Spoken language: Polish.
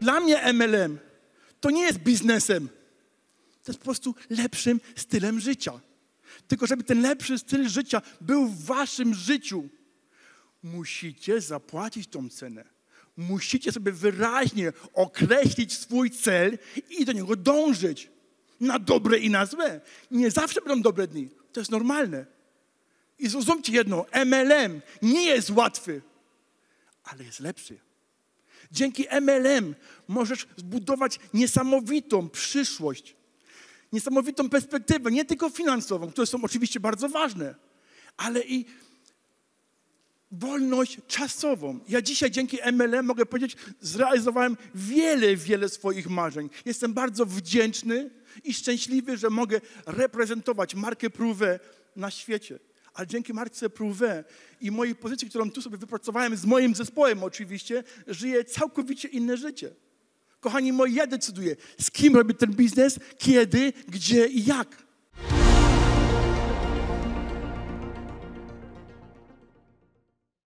Dla mnie MLM to nie jest biznesem. To jest po prostu lepszym stylem życia. Tylko żeby ten lepszy styl życia był w waszym życiu, musicie zapłacić tą cenę. Musicie sobie wyraźnie określić swój cel i do niego dążyć. Na dobre i na złe. Nie zawsze będą dobre dni. To jest normalne. I zrozumcie jedno, MLM nie jest łatwy, ale jest lepszy. Dzięki MLM możesz zbudować niesamowitą przyszłość, niesamowitą perspektywę, nie tylko finansową, które są oczywiście bardzo ważne, ale i wolność czasową. Ja dzisiaj dzięki MLM mogę powiedzieć, zrealizowałem wiele, wiele swoich marzeń. Jestem bardzo wdzięczny i szczęśliwy, że mogę reprezentować markę Prouvé na świecie. Ale dzięki marce Prouvé i mojej pozycji, którą tu sobie wypracowałem z moim zespołem oczywiście, żyję całkowicie inne życie. Kochani moi, ja decyduję, z kim robię ten biznes, kiedy, gdzie i jak.